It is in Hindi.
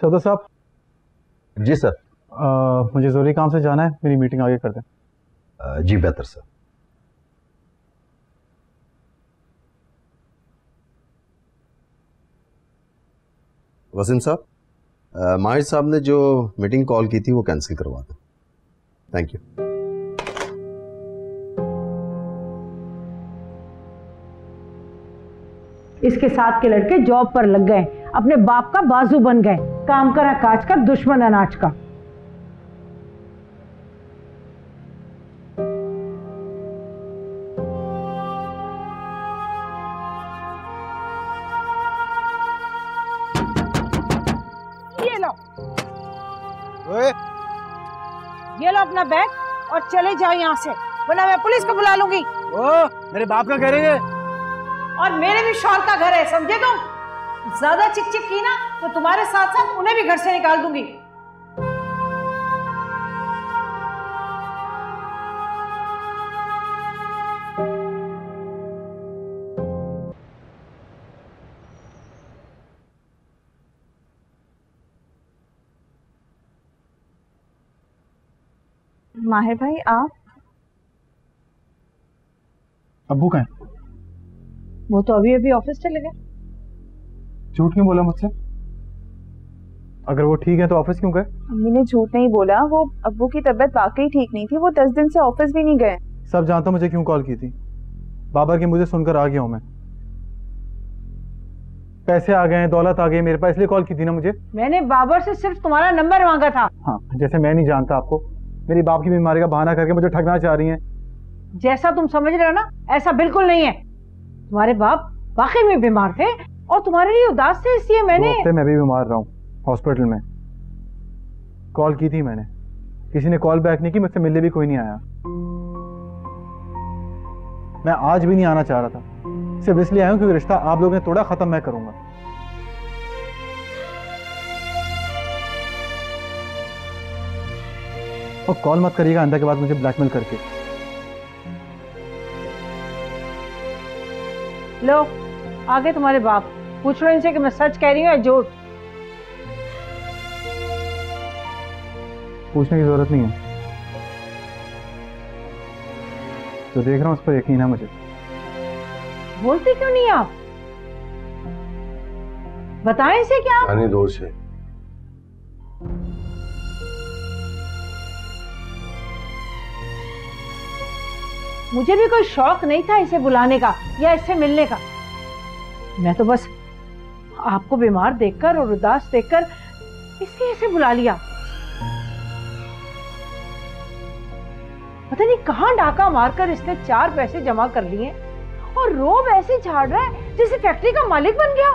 सदर साहब? जी सर। अ, मुझे ज़रूरी काम से जाना है मेरी मीटिंग आगे कर दें। जी बेहतर सर। वसीम साहब माहिर साहब ने जो मीटिंग कॉल की थी वो कैंसिल करवा दें। थैंक यू इसके साथ के लड़के जॉब पर लग गए। अपने बाप का बाजू बन गए। काम करा काज का दुश्मन अनाज का। ये लो। ये लो अपना बैग और चले जाओ यहाँ से। वरना मैं पुलिस को बुला लूँगी। ओ मेरे बाप का रही है और मेरे भी शौहर का घर है समझे तुम? ज़्यादा चिक चिक की ना तो तुम्हारे साथ साथ उन्हें भी घर से निकाल दूँगी। माहिर भाई आप? अबू कहाँ वो तो अभी अभी ऑफ़िस चले गए। झूठ क्यों बोला मुझसे? अगर वो ठीक है तो ऑफ़िस क्यों गए? अम्मी ने झूठ नहीं बोला वो अब्बू की तबीयत वाकई ठीक नहीं थी वो दस दिन से ऑफ़िस भी नहीं गए। सब जानता हूँ मुझे क्यों कॉल की थी। बाबर की मुझे सुनकर आ गया हूँ मैं। पैसे आ गए हैं दौलत आ गई मेरे पास इसलिए कॉल की थी ना मुझे। मैंने बाबर से सिर्फ़ तुम्हारा नंबर मांगा था। हाँ जैसे मैं नहीं जानता आपको मेरी बाप की बीमारी का बहाना करके मुझे ठगना चाह रही हैं। जैसा तुम समझ रहे हो ना ऐसा बिल्कुल नहीं है। तुम्हारे बाप वाकई में बीमार थे और तुम्हारे लिए उदास थे इसलिए मैंने हफ़्ते मैं भी बीमार रहा हूँ हॉस्पिटल में। कॉल की थी मैंने। किसी ने कॉल बैक नहीं की मुझसे मिलने भी कोई नहीं आया। मैं आज भी नहीं आना चाह रहा था। सिर्फ़ इसलिए आया हूँ क्योंकि रिश्ता आप लोगों ने तोड़ा खत्म मैं करूँगा। और कॉल मत करिएगा अंदर के बाद मुझे ब्लैकमेल करके। लो आगे तुम्हारे बाप। पूछ लो इनसे कि मैं सच कह रही हूँ या झूठ? पूछने की ज़रूरत नहीं है। जो देख रहा हूँ उस पर यकीन है मुझे। बोलते क्यों नहीं आप? बताएँ इसे क्या आप? पानी दोष है मुझे भी कोई शौक नहीं था इसे बुलाने का या इससे मिलने का। मैं तो बस आपको बीमार देखकर और उदास देखकर इसलिए इसे बुला लिया। पता नहीं कहाँ डाका मारकर इसने चार पैसे जमा कर लिए और रोब ऐसे झाड़ रहा है जैसे फैक्ट्री का मालिक बन गया।